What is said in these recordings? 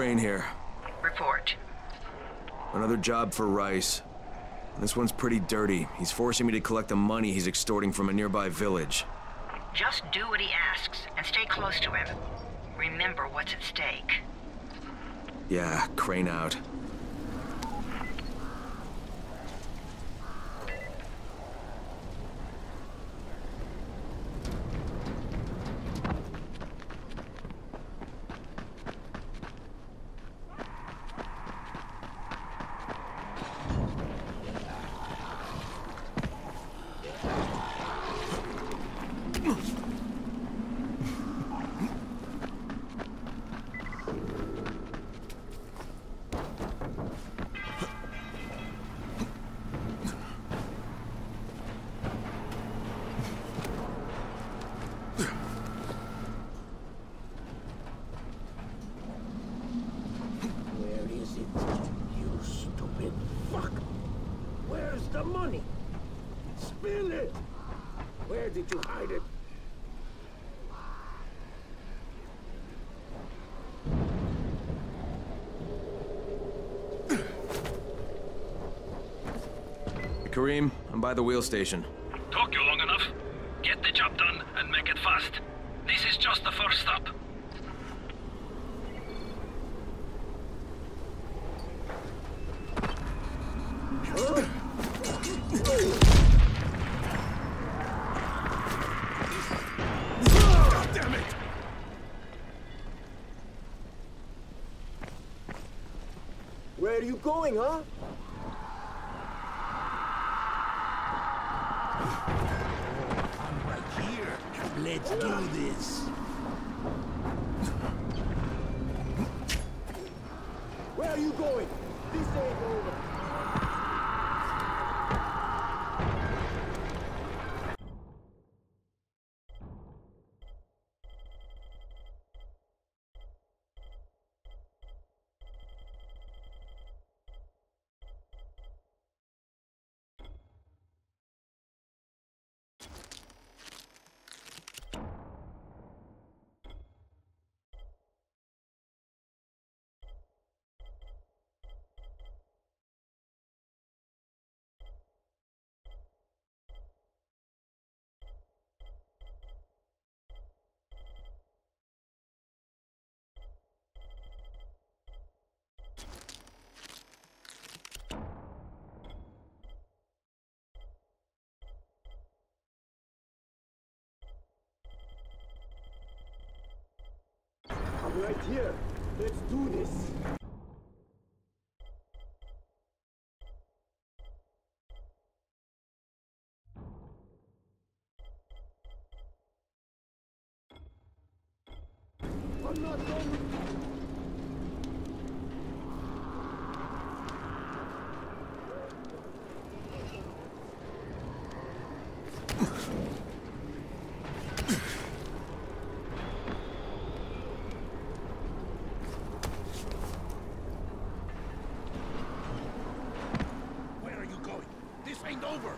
Crane here. Report. Another job for Rais. This one's pretty dirty. He's forcing me to collect the money he's extorting from a nearby village. Just do what he asks and stay close to him. Remember what's at stake. Yeah, Crane out. Where is it? You stupid fuck! Where's the money? Spill it! Where did you hide it? Karim, I'm by the wheel station. Took you long enough. Get the job done and make it fast. This is just the first stop. Where are you going, huh? I'm right here. Let's do this. Where are you going? This ain't over. Right here. Let's do this. I'm not done with Where are you going? This ain't over.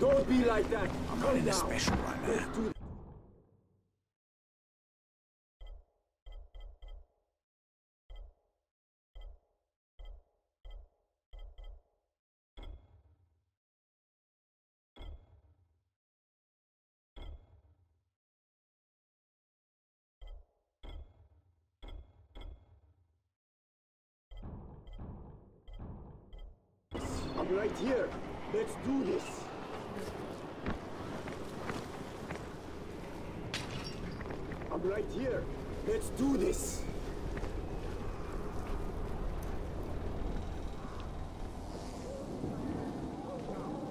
Don't be like that. I'm not in a special one, now. Let's do this. I'm right here. Let's do this. I'm right here. Let's do this.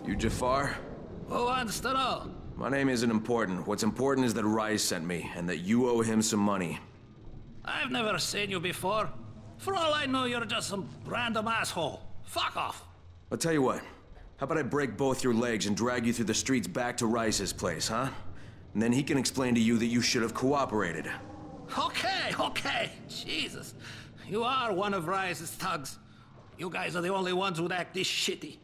You Jafar? Who wants to know? My name isn't important. What's important is that Rais sent me, and that you owe him some money. I've never seen you before. For all I know, you're just some random asshole. Fuck off. I'll tell you what. How about I break both your legs and drag you through the streets back to Rais's place, huh? And then he can explain to you that you should have cooperated. Okay, okay. Jesus. You are one of Rais's thugs. You guys are the only ones who'd act this shitty.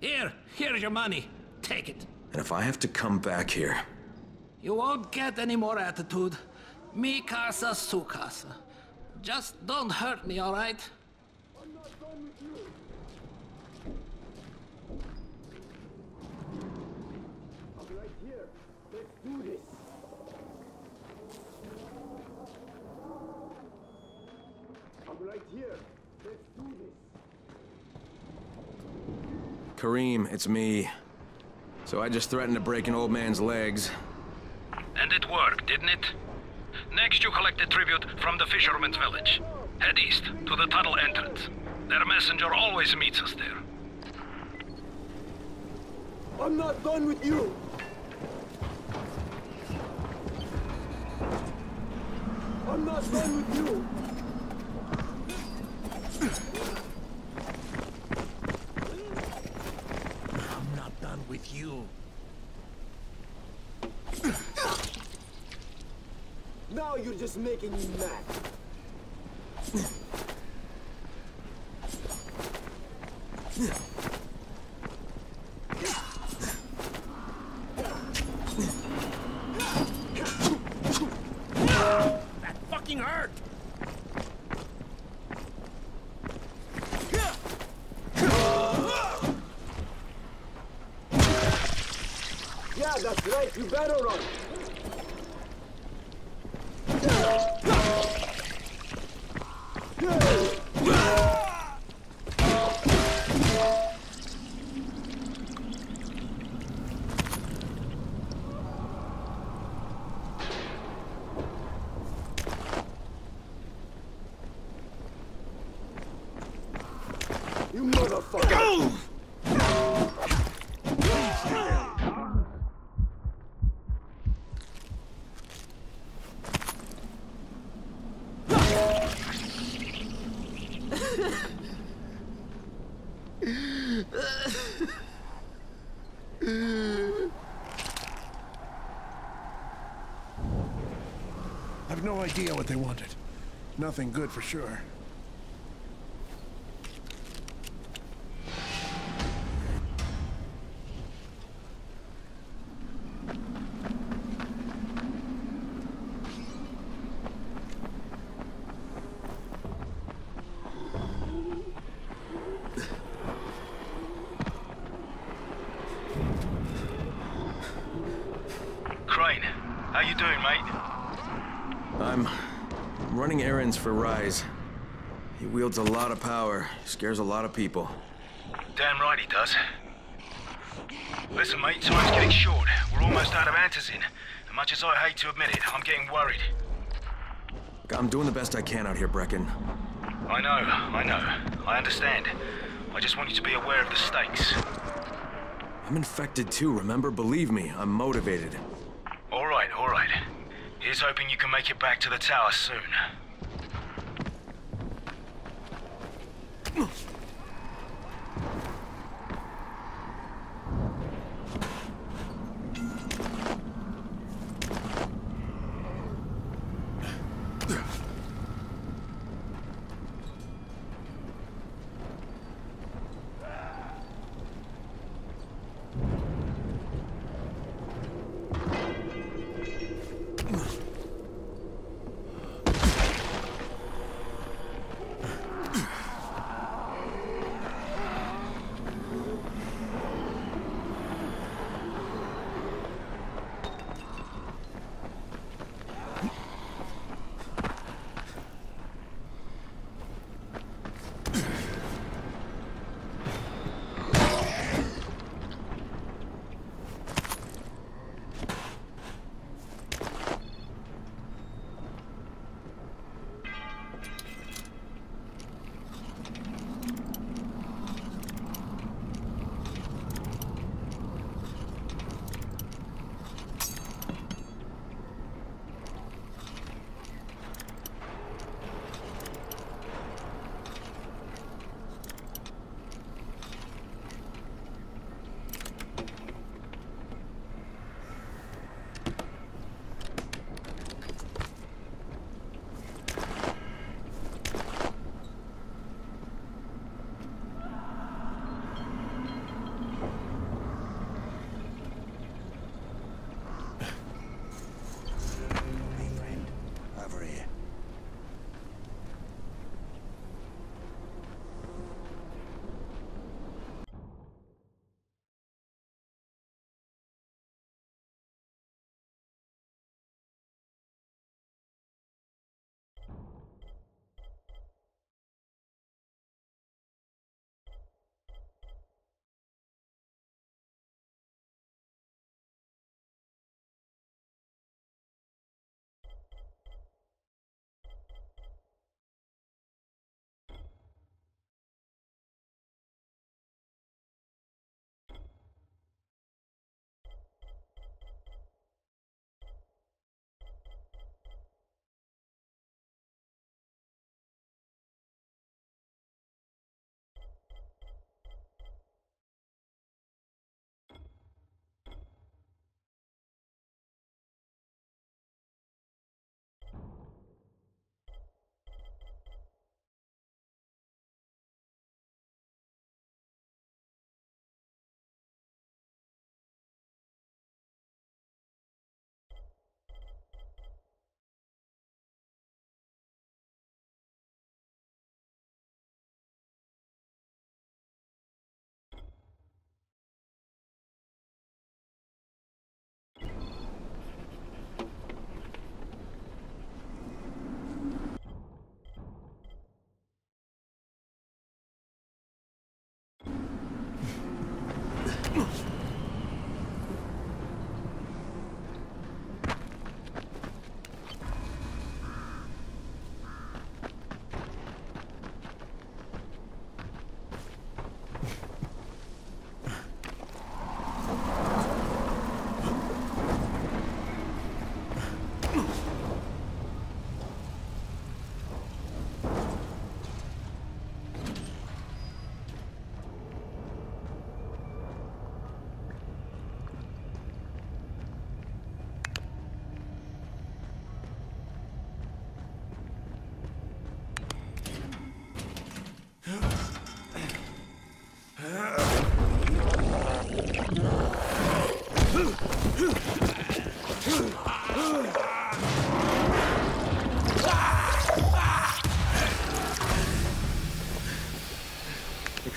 Here, here's your money. Take it. And if I have to come back here, You won't get any more attitude. Mi casa, su casa. Just don't hurt me, alright? I'm right here. Let's do this. I'm right here. Let's do this. Karim, it's me. So I just threatened to break an old man's legs. And it worked, didn't it? Next, you collect the tribute from the fisherman's village. Head east to the tunnel entrance. Their messenger always meets us there. I'm not done with you. I'm not done with you. I'm not done with you. Now you're just making me mad. That fucking hurt! Yeah, that's right. You better run. You motherfucker! I've no idea what they wanted. Nothing good for sure. Crane, how you doing, mate? I'm running errands for Rais. He wields a lot of power, scares a lot of people. Damn right he does. Listen, mate, time's getting short. We're almost out of Antizin. And much as I hate to admit it, I'm getting worried. I'm doing the best I can out here, Brecken. I know, I know. I understand. I just want you to be aware of the stakes. I'm infected too, remember? Believe me, I'm motivated. All right, all right. Here's hoping you can make it back to the tower soon.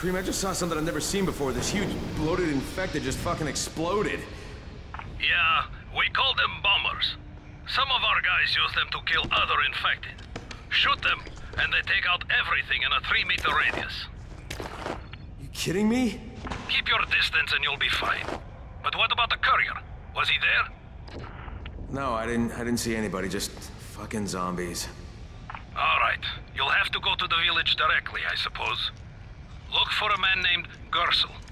Karim, I just saw something I've never seen before. This huge, bloated infected just fucking exploded. Yeah, we call them bombers. Some of our guys use them to kill other infected. Shoot them, and they take out everything in a three meter radius. You kidding me? Keep your distance and you'll be fine. But what about the courier? Was he there? No, I didn't. I didn't see anybody. Just fucking zombies. All right. You'll have to go to the village directly, I suppose. Look for a man named Gersel.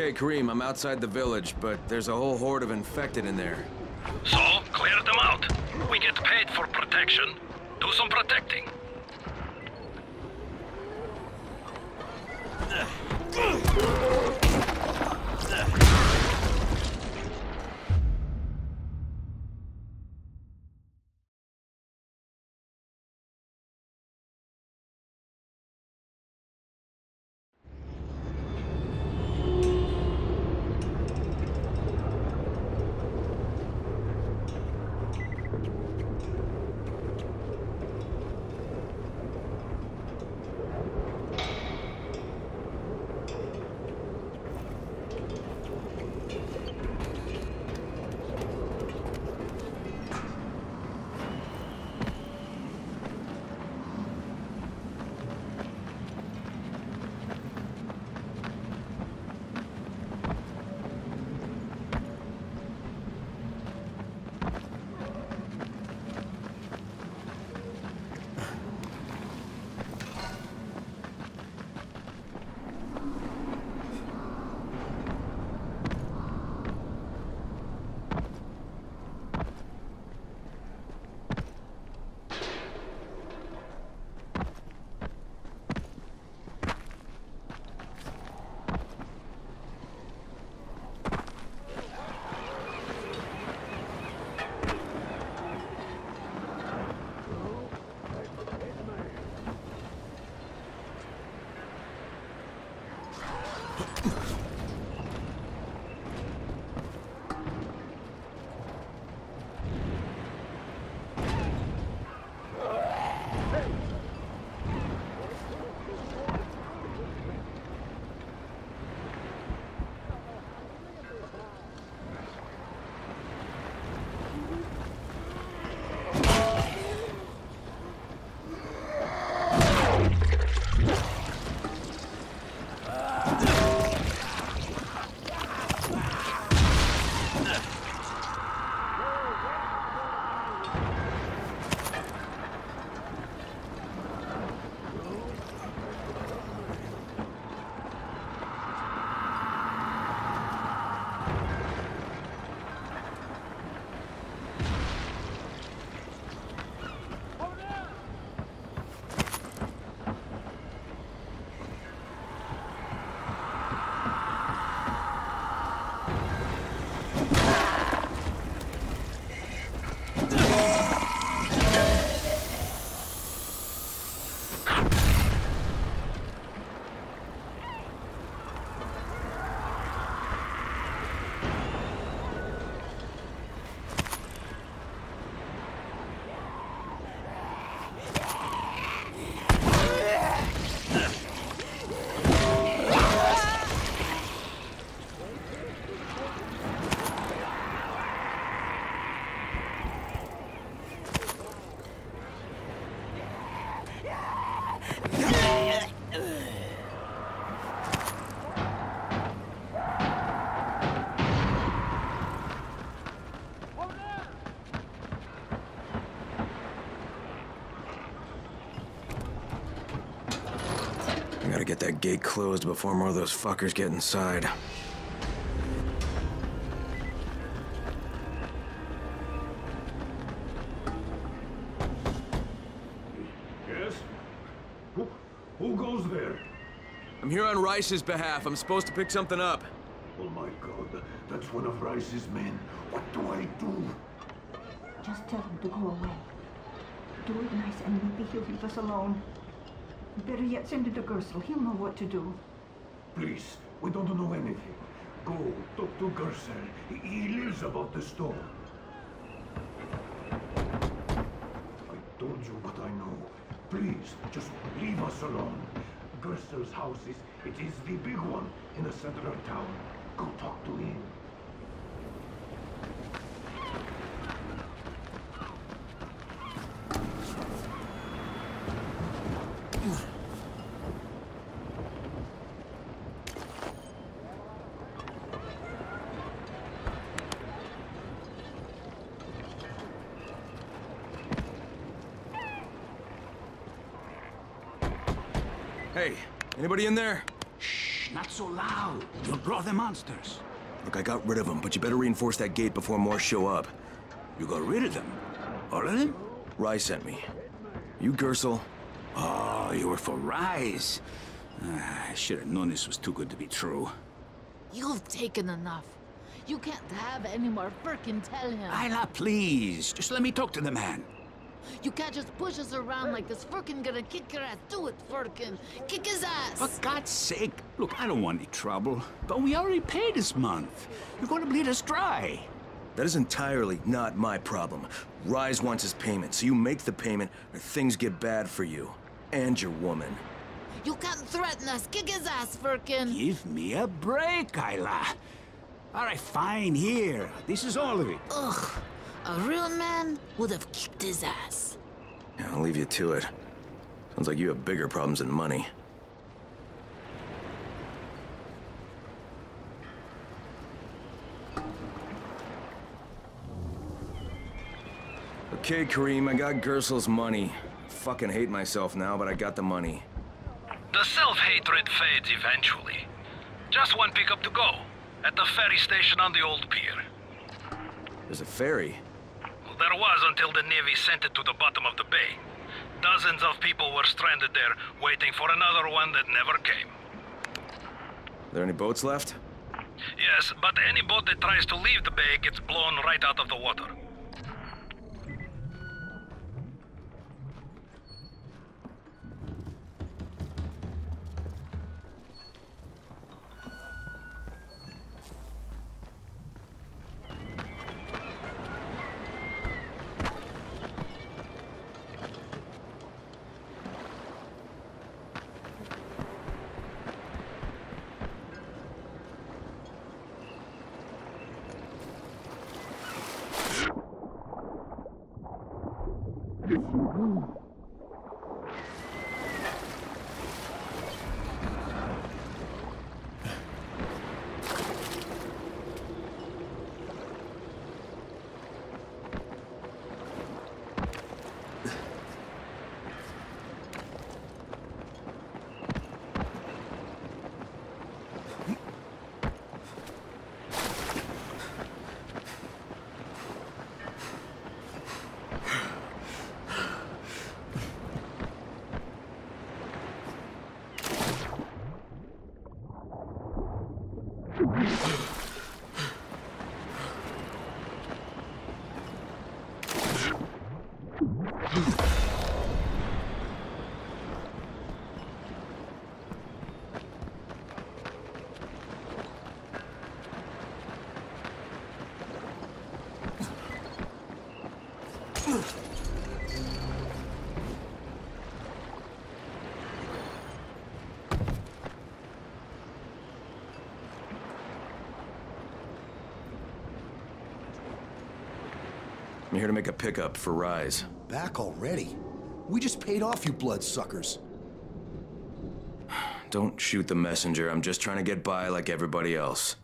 Okay, Karim, I'm outside the village, but there's a whole horde of infected in there. So, clear them out. We get paid for protection. Do some protecting. That gate closed before more of those fuckers get inside. Yes? Who, who goes there? I'm here on Rais's behalf. I'm supposed to pick something up. Oh my god, that's one of Rais's men. What do I do? Just tell him to go away. Do it nice and maybe he'll leave us alone. Better yet, send it to Gersel. He'll know what to do. Please, we don't know anything. Go, talk to Gersel. He, lives above the store. I told you what I know. Please, just leave us alone. Gersel's house is, it is the big one in the center of town. Go talk to him. Hey, anybody in there? Shh, not so loud. You'll draw the monsters. Look, I got rid of them, but you better reinforce that gate before more show up. You got rid of them? All of them? Rais sent me. You Gersel? Oh, you were for Rais. Ah, I should have known this was too good to be true. You've taken enough. You can't have any more. Firkin, tell him. Isla, please. Just let me talk to the man. You can't just push us around like this. Firkin gonna kick your ass. Do it, Firkin. Kick his ass. For God's sake. Look, I don't want any trouble. But we already paid this month. You're going to bleed us dry. That is entirely not my problem. Rais wants his payment, so you make the payment or things get bad for you. And your woman. You can't threaten us. Kick his ass, Firkin. Give me a break, Isla. All right, fine, here. This is all of it. Ugh. A real man would have kicked his ass. Yeah, I'll leave you to it. Sounds like you have bigger problems than money. Okay, Karim, I got Gersel's money. Fucking hate myself now, but I got the money. The self-hatred fades eventually. Just one pickup to go. At the ferry station on the old pier. There's a ferry. There was until the Navy sent it to the bottom of the bay. Dozens of people were stranded there, waiting for another one that never came. Are there any boats left? Yes, but any boat that tries to leave the bay gets blown right out of the water. Here to make a pickup for Rais. Back already? We just paid off you bloodsuckers. Don't shoot the messenger. I'm just trying to get by like everybody else.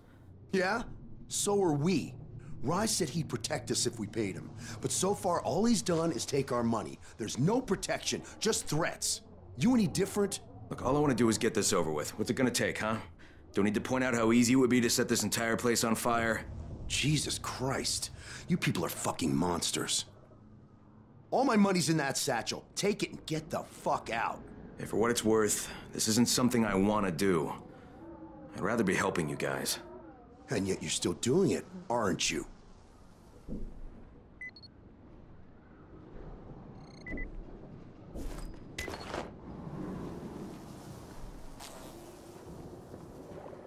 Yeah? So are we. Rais said he'd protect us if we paid him. But so far, all he's done is take our money. There's no protection, just threats. You any different? Look, all I want to do is get this over with. What's it gonna take, huh? Don't need to point out how easy it would be to set this entire place on fire. Jesus Christ. You people are fucking monsters. All my money's in that satchel. Take it and get the fuck out. Hey, for what it's worth, this isn't something I want to do. I'd rather be helping you guys. And yet you're still doing it, aren't you?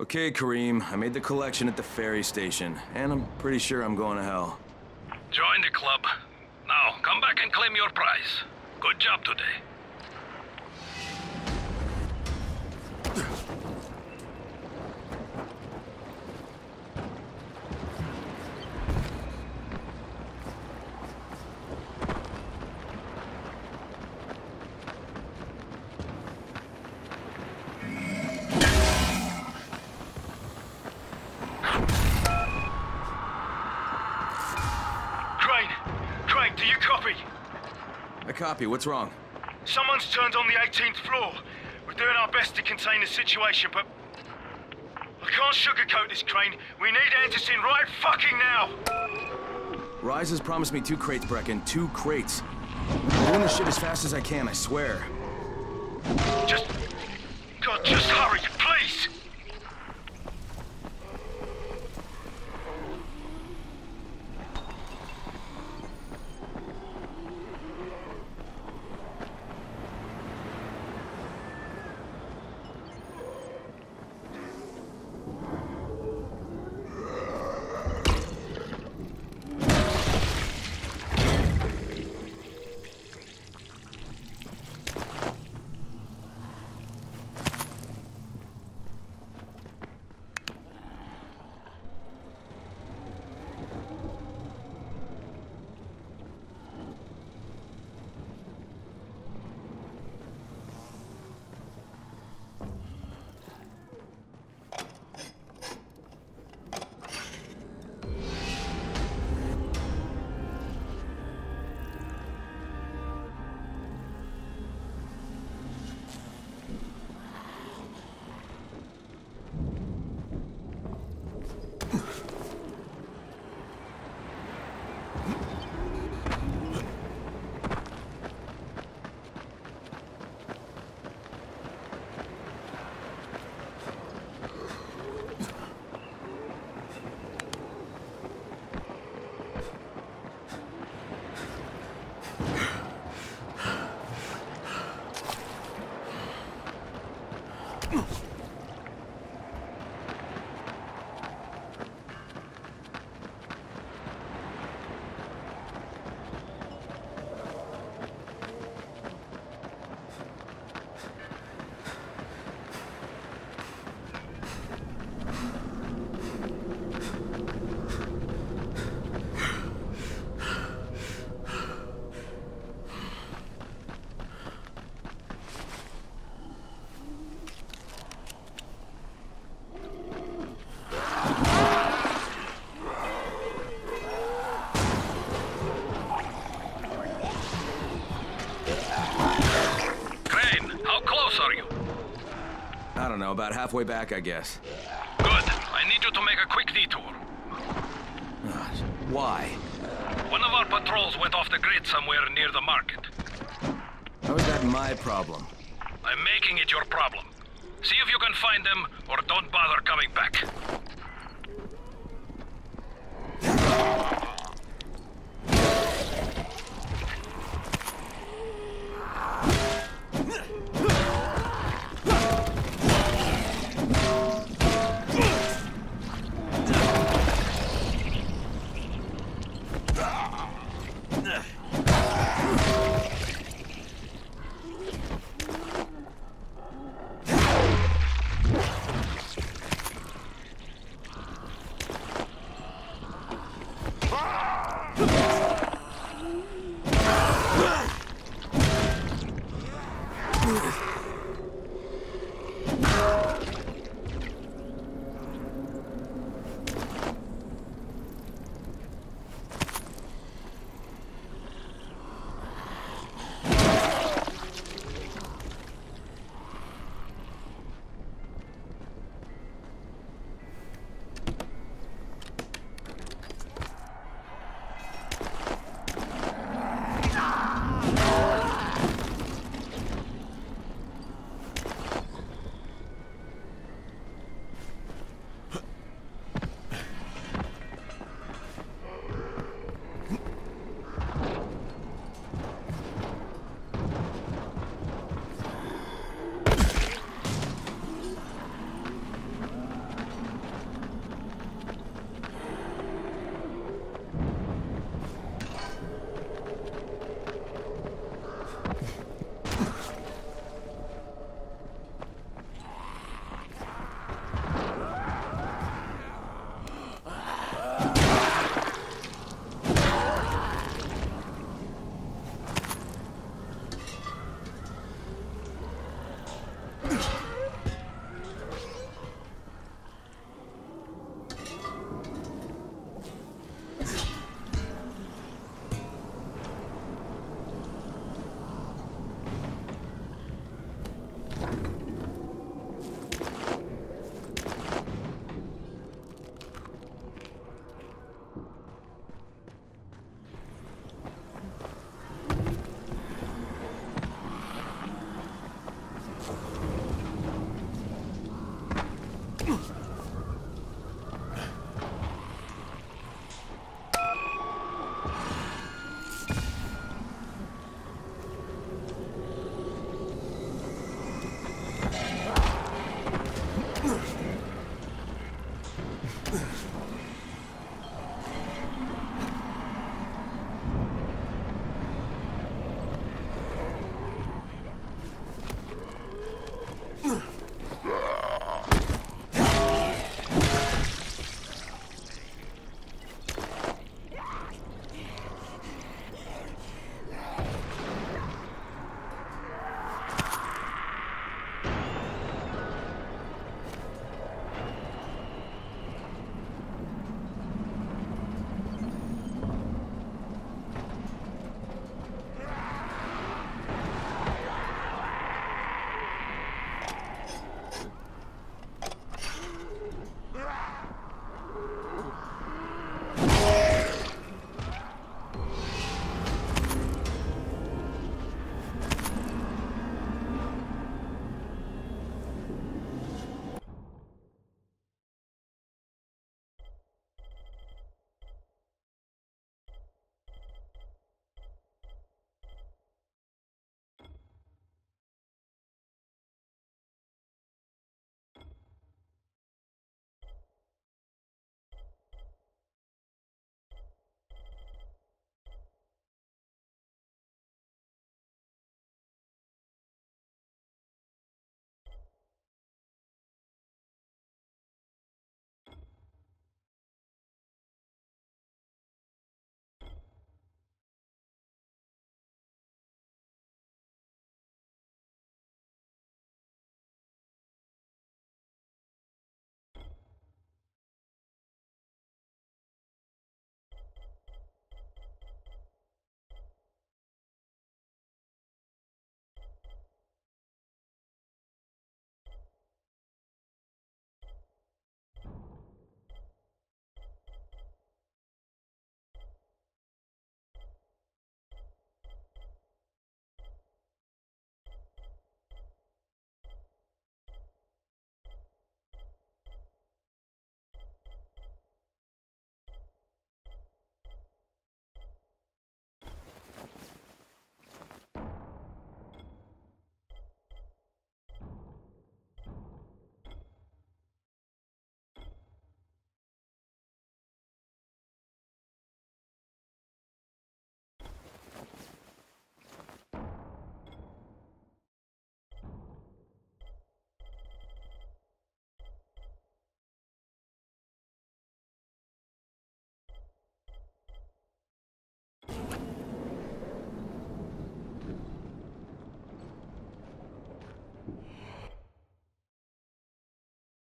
Okay, Karim, I made the collection at the ferry station, and I'm pretty sure I'm going to hell. Join the club. Now, come back and claim your prize. Good job today. I copy. What's wrong? Someone's turned on the 18th floor. We're doing our best to contain the situation, but... I can't sugarcoat this, Crane. We need Antizin right fucking now! Rais has promised me two crates, Brecken. Two crates. I'm doing this shit as fast as I can, I swear. Just... God, just hurry, about halfway back, I guess. Good. I need you to make a quick detour. Why? One of our patrols went off the grid somewhere near the market. How is that my problem? I'm making it your problem. See if you can find them,